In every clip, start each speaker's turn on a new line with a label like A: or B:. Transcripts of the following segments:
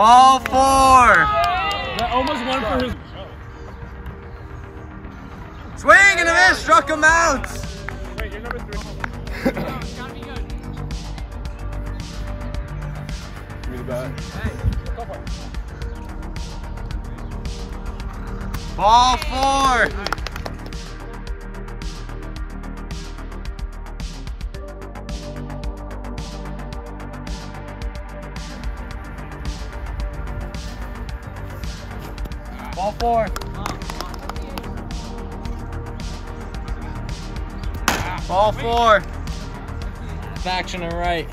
A: Ball four.
B: That almost won for his.
A: Swing and a miss. Struck him out.
B: Wait, you're number three. Give me the bat.
A: Ball four. Faction and right.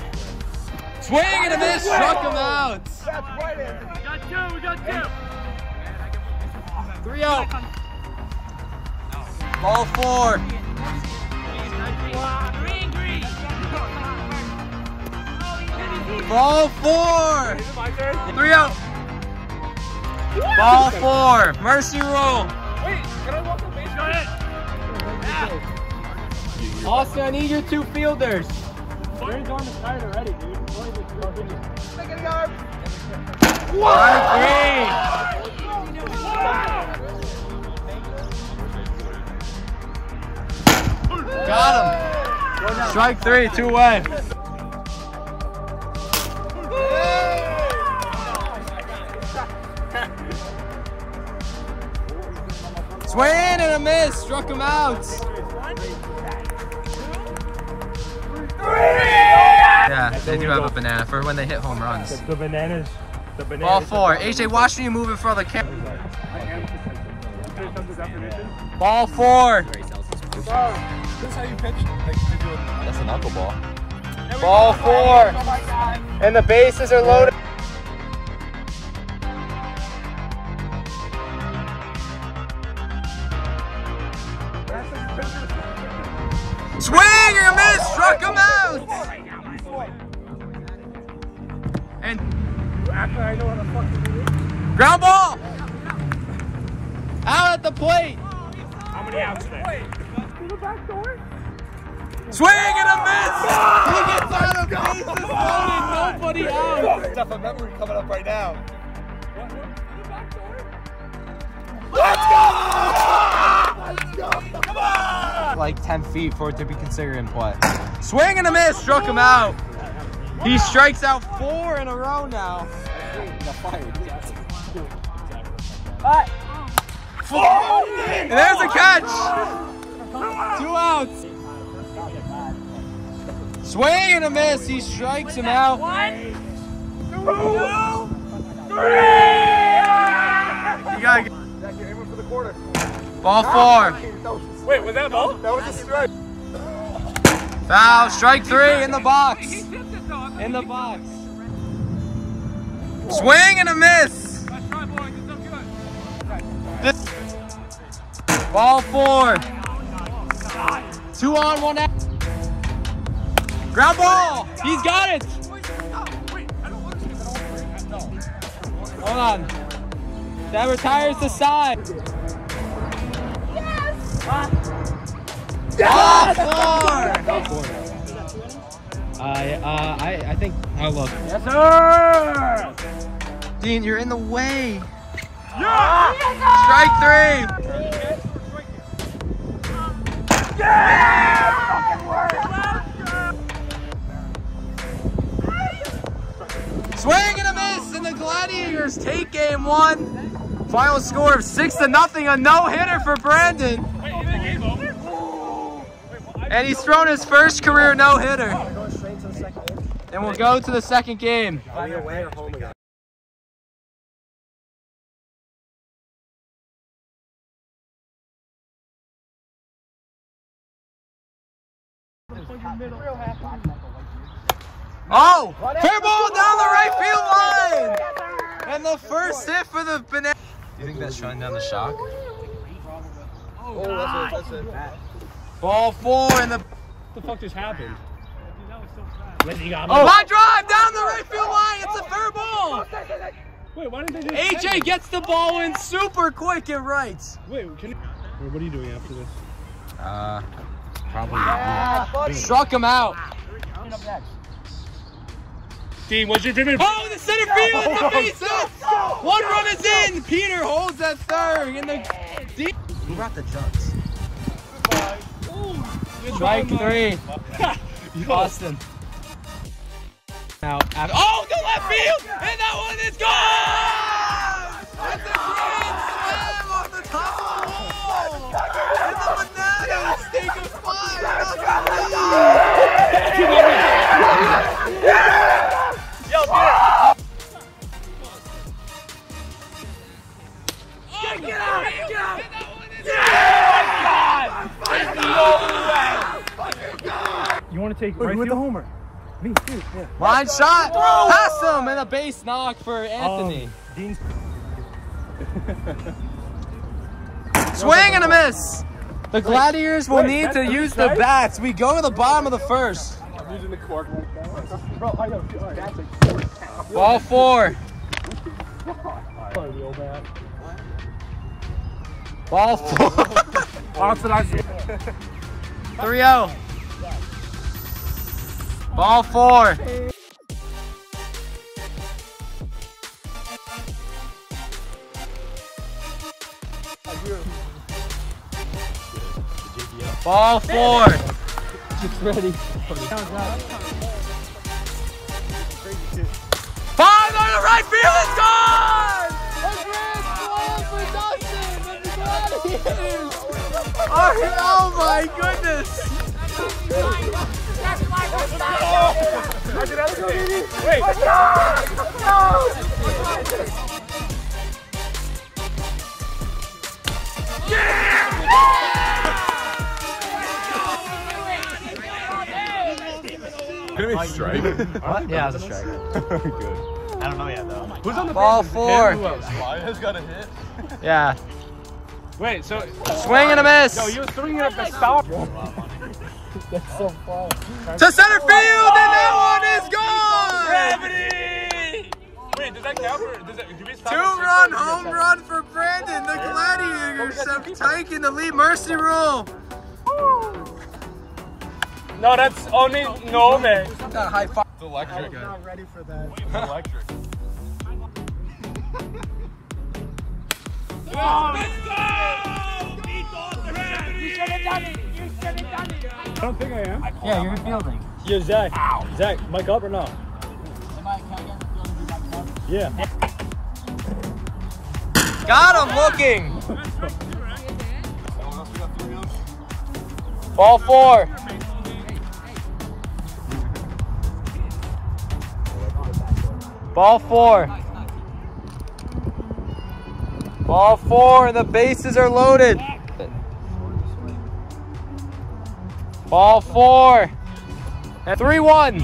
A: Swing and a miss. Struck him out.
B: We got two, we got two.
A: Three out. Ball four. Ball four.
B: It?
A: Three out. Ball four. Mercy rule.
B: Wait, can I walk the base? Go ahead.
A: Austin, I need your two fielders.
B: Aaron's arm is tired already, dude.
A: Strike three. Got him. Strike three, two away. Swing and a miss. Struck him out. Yeah, they do have a banana for when they hit home runs.
B: The bananas. The bananas.
A: Ball four. AJ, watch me move it for the camera. Ball four.
B: This how you pitch. Like, to do it.
C: That's a knuckleball.
A: Ball four. And the bases are loaded. Swing and a miss. Struck him out. And
B: After I know how to fucking do it.
A: ground ball. Out at the plate.
B: How many outs today?
A: Swing and a miss! He gets out of bases loaded, nobody out.
C: Stuff of memory coming up right now.
A: Like 10 feet for it to be considered in play. Swing and a miss, struck him out. He strikes out four in a row now. And there's a catch. Two outs. Swing and a miss. He strikes him out. You gotta get
C: Jack, you're
A: ball four.
B: Wait, was that ball?
C: That was a strike.
A: Foul. Strike three in the box. In the box. Swing and a miss. Ball four. Two on, one out. Ground ball. He's got it. Hold on. That retires the side. Ball four.
D: Uh, uh, I, I think. Oh, look.
B: Yes, sir!
A: Dean, you're in the way. Yeah. Strike three. Swing and a miss, and the Gladiators take game one. Final score of six to nothing, a no hitter for Brandon,
B: Wait, is the game over?
A: And he's thrown his first career no hitter. And we'll go to the second game.
C: Are we away or home again?
A: Oh, fair ball down the right field line, and the first hit for the banana.
C: You think that's shutting down the shock? Oh, that's it. That's it.
A: Ball four and the
B: What the fuck just happened? Lindsay got
A: oh. line drive down the right field line. It's a fair ball.
B: Wait, why didn't they just
A: AJ gets the ball in super quick and right.
B: Wait, can you... Wait, what are you doing after this?
C: Uh, probably.
A: Struck him out.
B: Dean, what's your favorite?
A: Oh, the center field. It's a beats it. One run is in. Peter holds that third in the deep. Who brought the jugs? Strike three. Austin.
E: Now, after,
A: Oh, the left field, and that one is gone!
B: You want to take right field? homer. Me too. Yeah.
A: Line shot! Pass him! And a base knock for Anthony.
B: Um, Dean's.
A: Swing and a miss. The Gladiators will
B: wait,
A: need to
B: the
A: use the bats. We go to the bottom of the first.
B: Bro, I know. That's like
A: Ball four.
B: probably the old man.
A: Ball four.
B: Austin,
A: 3 0. Ball four. Ball four.
E: it's ready.
A: Five on the right field is gone! A grand slam for Dustin and the Gladiators! Oh my goodness!
E: Yeah, it's a strike.
C: Good. I don't know yet though.
B: Who's on the
A: ball four.
F: has got a hit.
A: Yeah.
B: Wait, so
A: Swing and a miss.
B: yo, you were throwing it at the stop.
A: To center field, and that one is gone! Gravity!
B: Wait, does that count for? Does that, do we stop
A: Two run home run for Brandon. The Gladiators oh, have taken the lead. Mercy rule.
B: No, that's only no man.
A: high five.
F: It's electric.
G: Not ready for that.
F: It's electric.
B: I don't think I am.
A: Yeah, you're fielding.
B: Yeah, Zach. Zach, mic up or no? Yeah.
A: Got him looking. Ball four. Ball four. Ball four, and the bases are loaded. Ball four. And 3 1.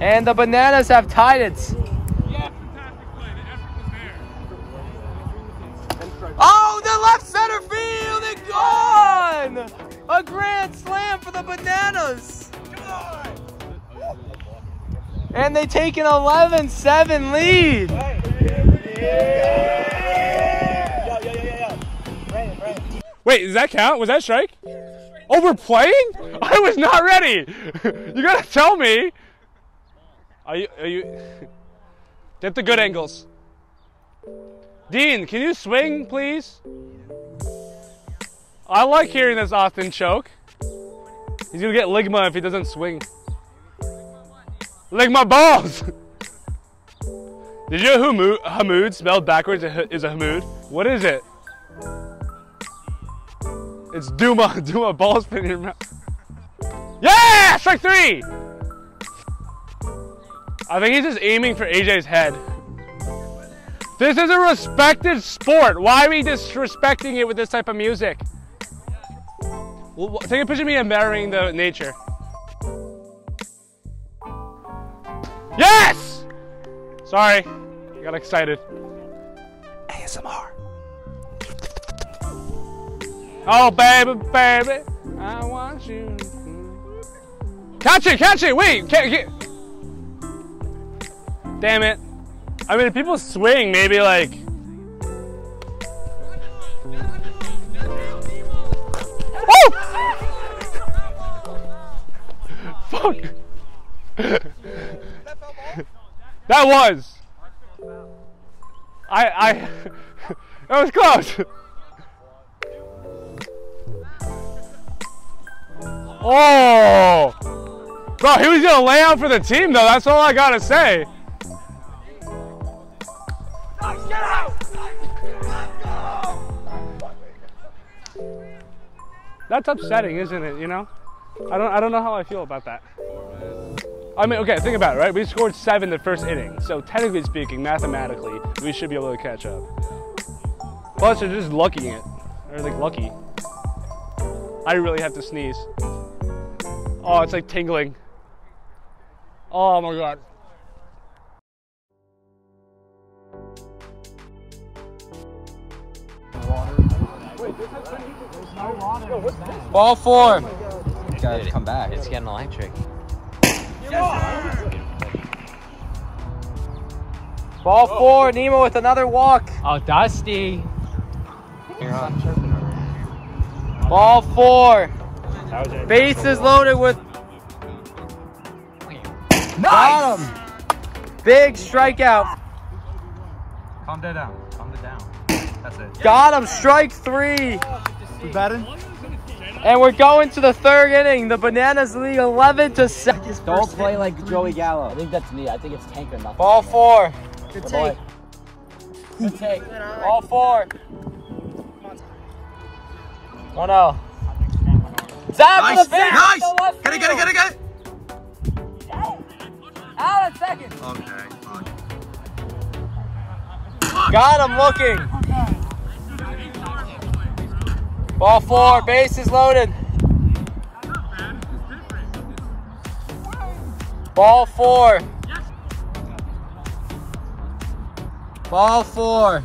A: And the Bananas have tied it. Oh, the left center field and gone! A grand slam for the Bananas. And they take an 11-7 lead.
B: Wait, does that count? Was that strike? We're playing? I was not ready. You gotta tell me. Are you? Are you? Get the good angles. Dean, can you swing, please? I like hearing this Austin choke. He's gonna get ligma if he doesn't swing. Ligma balls. Did you know Hamoud, Hamoud spelled backwards is a Hamoud? What is it? It's Duma. Duma ball spin in your mouth. Yeah! Strike three! I think he's just aiming for AJ's head. This is a respected sport. Why are we disrespecting it with this type of music? Well, take a picture of me admiring the nature. Yes! Sorry, I got excited. ASMR. Oh, baby, baby, I want you. Catch it, catch it, wait, can't get. Damn it. I mean, people swing, maybe like. Woo! Fuck. That was. I I. that was close. Oh, bro, he was gonna lay out for the team though. That's all I gotta say. That's upsetting, isn't it? You know, I don't I don't know how I feel about that. I mean, okay, think about it, right? We scored seven the first inning, so technically speaking, mathematically, we should be able to catch up. Plus, they're just lucking it, or like lucky. I really have to sneeze. Oh, it's like tingling. Oh my god.
A: Ball four.
C: Gotta come back.
A: It's getting electric. Ball four. Nemo with another walk.
C: Oh, Dusty.
A: Ball four. Bases loaded with. Got him. Big strikeout.
H: Calm that down. Calm it down. That's it.
A: Got him. Strike three.
H: We batting?
A: And we're going to the third inning. The Bananas lead 11 to 6.
C: Don't play like Joey Gallo. I think that's me. I think it's tank or nothing.
A: Ball four.
C: Good oh, take. Good take.
A: Ball four. 1 0. Zap
E: Nice,
A: the pitch.
E: nice.
A: to left
E: Get it, get it, get it, get it.
A: Out at second.
E: Okay, fine.
A: Got him looking. Ball four, base is loaded. Ball four. Ball four.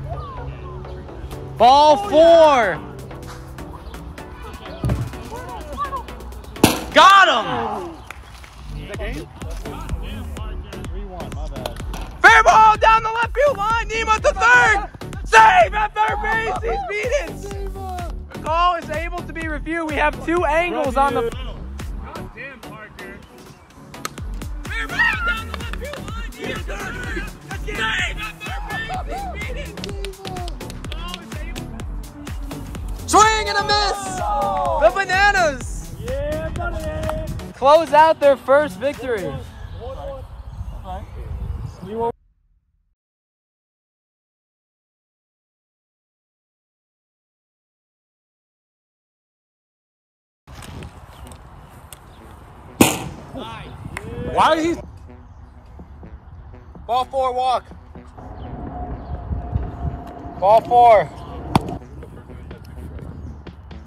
A: Ball four. Got him. Fair ball down the left field line. Nemo to third. Save at third base. He's beat it. The call is able to be reviewed. We have two angles on the. Fair ball down the left field line. To third. Save at third base. He's beat it. Swing and a miss. The Bananas. Close out their first victory.
B: Why is he?
A: Ball four, walk. Ball four.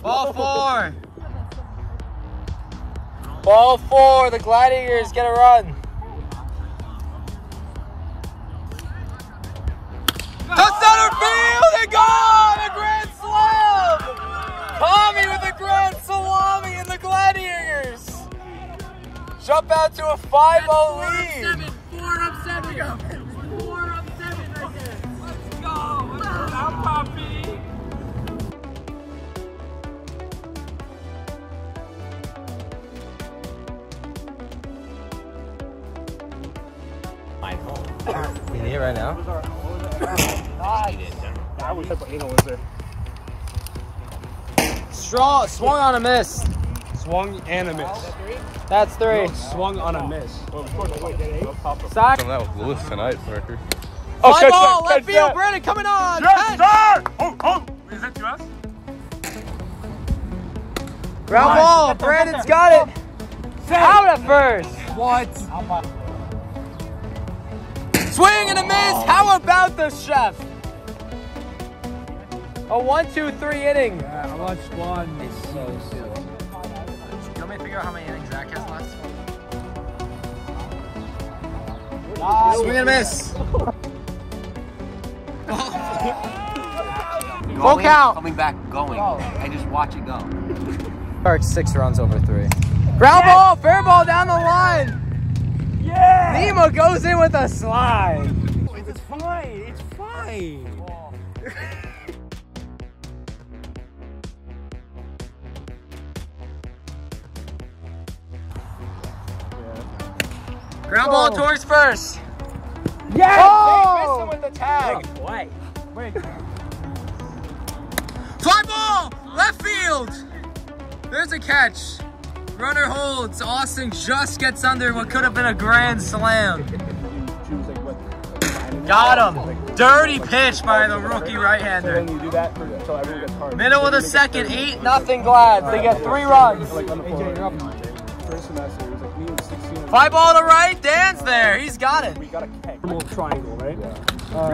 A: Ball four. Ball four. The Gladiators get a run. To center field and gone! A grand slam! Tommy with a grand salami and the Gladiators jump out to a 5-0 lead.
E: Four up seven. Four up seven right there. Let's go. Let's go now, Poppy.
A: You need it right now?
B: I wish I put anal was there.
A: Straw swung on a miss.
B: Swung and a miss.
A: That's three.
B: Swung on a miss.
A: Sack.
F: Coming out with Lewis tonight, Parker.
B: Oh,
A: Fly
B: catch
A: ball,
B: that,
A: left field,
B: that.
A: Brandon coming on.
B: Yes,
A: Catch.
B: sir! Oh, oh! Is that to us?
A: Ground ball, Brandon's got it. Out at first.
E: What?
A: Swing and a miss. How about the chef? A one, two, three inning.
H: I watched one.
C: It's so silly.
A: You want me to figure out how many innings Zach has left? Swing and a miss. Full count.
C: Coming back, going, and just watch it go.
A: Starts six runs over three. Ground ball, fair ball down the line. Yeah. Nemo goes in with a slide.
E: It's fine. It's fine.
A: Ground ball oh. towards first.
E: Yes.
A: Oh! Missed him with the tag.
E: Wait.
A: Fly ball, left field. There's a catch. Runner holds. Austin just gets under what could have been a grand slam. Got him. Dirty pitch by the rookie right-hander.
B: you do that until everyone gets hard.
A: Middle of the second, eight nothing Glads. They get three runs.
B: Like on the floor. First semester, it was like me and 16.
A: Fly ball to right, Dan's there. He's got it.
B: We got a keg. triangle, right? Yeah.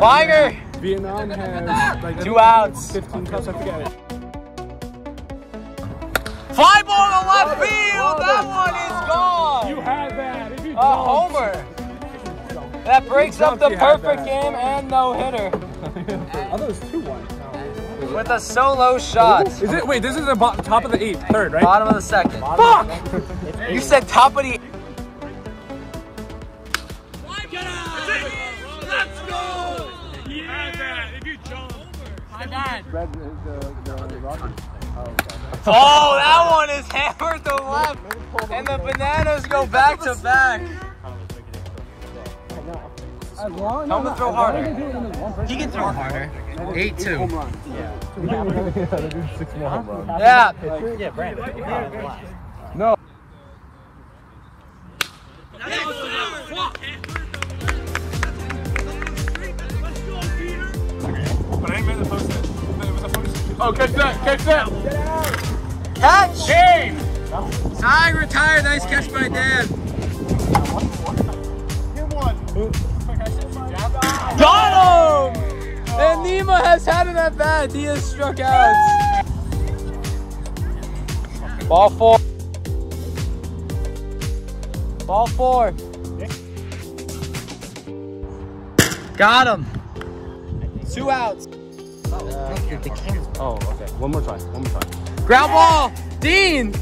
A: Biger,
B: Vietnam has
A: two outs.
B: 15 cups, I forget it.
A: Fly ball to left field. That one is gone.
B: You had that. If you
A: A homer. That breaks up the perfect game and no hitter
B: I thought it was 2 1.
A: with a solo shot.
B: Is it? Wait, this is the top of the eighth, third, right?
A: Bottom of the second.
B: Fuck!
A: You said top of the. Oh, that one is hammered to left, and the bananas go back to back. Tell him to throw harder. He can throw harder. Eight two. Yeah.
B: Oh,
A: it at bat. He has struck out. Ball four. Ball four. Got him. Two outs.
B: Oh, okay. One more try. One more try.
A: Ground ball. Dean.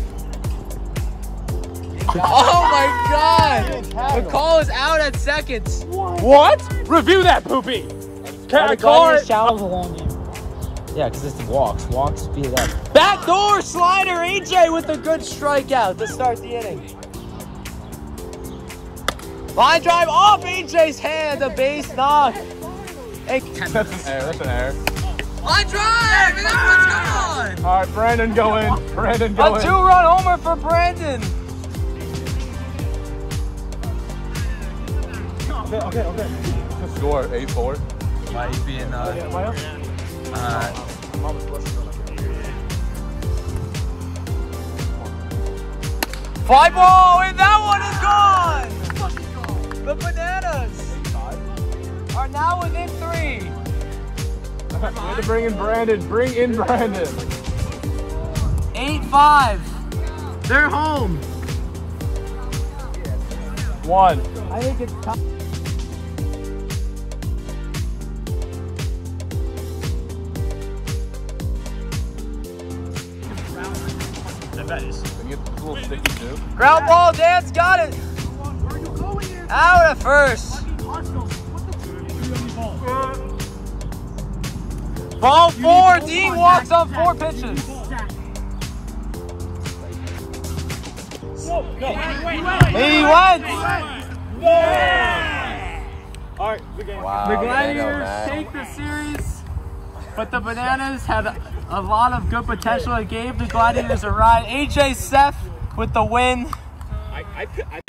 A: Oh my God! The call is out at seconds.
B: What? Review that, poopy! Can I call it?
C: Yeah, because it's walks. Walks speed it up.
A: Backdoor slider, AJ with a good strikeout to start the inning. Line drive off AJ's hand, a base knock. Hey,
B: That's an error. That's an error.
A: line drive, and that one's gone.
B: All right, Brandon, go in. Brandon, go
A: A
B: in.
A: two-run homer for Brandon.
B: Okay, okay, okay. Score 8-4.
A: Why are you being uh, uh, Fly ball, and that one is gone. The bananas are now within three.
B: We had to bring in Brandon. Bring in Brandon.
A: Eight five. They're home.
B: One.
C: I think it's top.
B: And you get a little sticky too.
A: Ground ball, Dan's got it. Out at first. Ball four, Dean walks on four pitches. He went.
C: Wow.
A: The Gladiators take the series, but the Bananas had a lot of good potential and gave the Gladiators a ride. AJ Seth with the win.
B: I, I, I